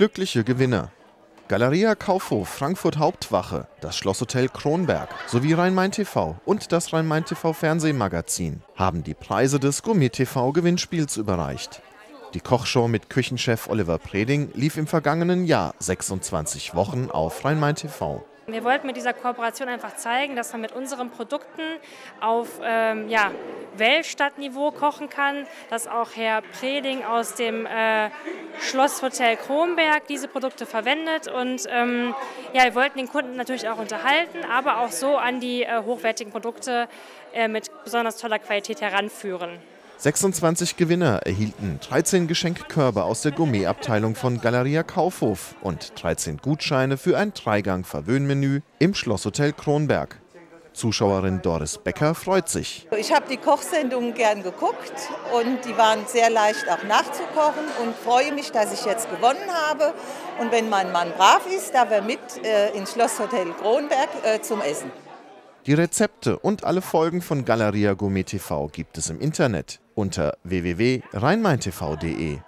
Glückliche Gewinner. Galeria Kaufhof Frankfurt Hauptwache, das Schlosshotel Kronberg sowie Rhein-Main TV und das Rhein-Main TV Fernsehmagazin haben die Preise des Gourmet TV Gewinnspiels überreicht. Die Kochshow mit Küchenchef Oliver Preding lief im vergangenen Jahr 26 Wochen auf Rhein-Main TV. Wir wollten mit dieser Kooperation einfach zeigen, dass man mit unseren Produkten auf ähm, ja, Weltstadtniveau kochen kann, dass auch Herr Preding aus dem äh, Schlosshotel Kronberg diese Produkte verwendet und ähm, ja, wir wollten den Kunden natürlich auch unterhalten, aber auch so an die äh, hochwertigen Produkte äh, mit besonders toller Qualität heranführen. 26 Gewinner erhielten 13 Geschenkkörbe aus der Gourmetabteilung von Galeria Kaufhof und 13 Gutscheine für ein Dreigang-Verwöhnmenü im Schlosshotel Kronberg. Zuschauerin Doris Becker freut sich. Ich habe die Kochsendungen gern geguckt und die waren sehr leicht auch nachzukochen und freue mich, dass ich jetzt gewonnen habe. Und wenn mein Mann brav ist, darf er mit äh, ins Schlosshotel Kronberg äh, zum Essen. Die Rezepte und alle Folgen von Galeria Gourmet TV gibt es im Internet unter www.rheinmaintv.de.